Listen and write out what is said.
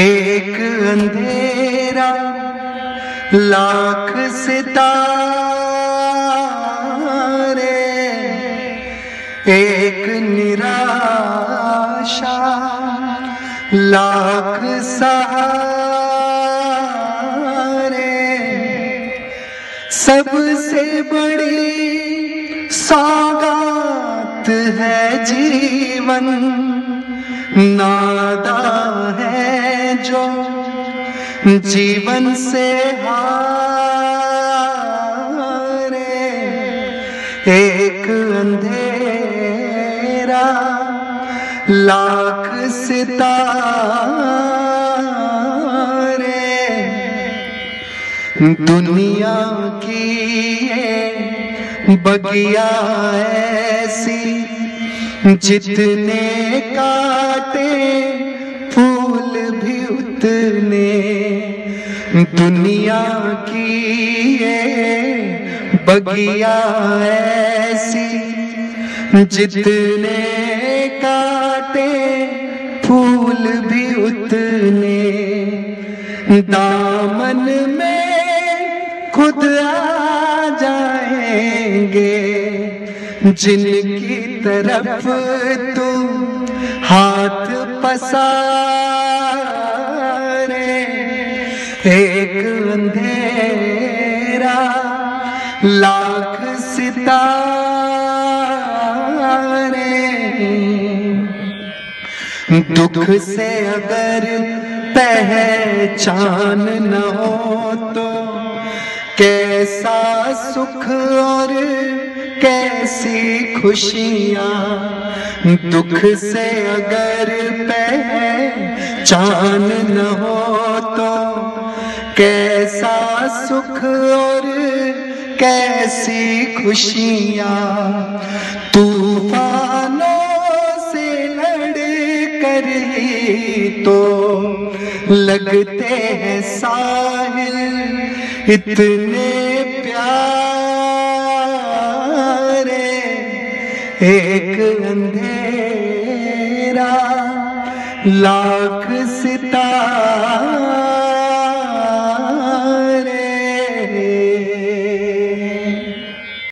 एक अंधेरा लाख सितारे एक निराशा लाख सहारे सबसे बड़ी सौगात है जीवन। नादा है जो जीवन से हारे। एक अंधेरा लाख सितारे दुनिया की बगिया ऐसी जितने काटे फूल भी उतने दुनिया की बगिया ऐसी जितने काटे फूल भी उतने। दामन में खुद आ जाएँगे। जिनकी तरफ़ तुम हाथ पसारे, एक अंधेरा, लाख सितारे। दुख से अगर पहचान न हो तो कैसा सुख और कैसी खुशियाँ? दुख से अगर पहचान न हो तो कैसा सुख और कैसी खुशियाँ? तूफानों तो लगते हैं साहिल इतने प्यारे। एक अंधेरा लाख सितारे।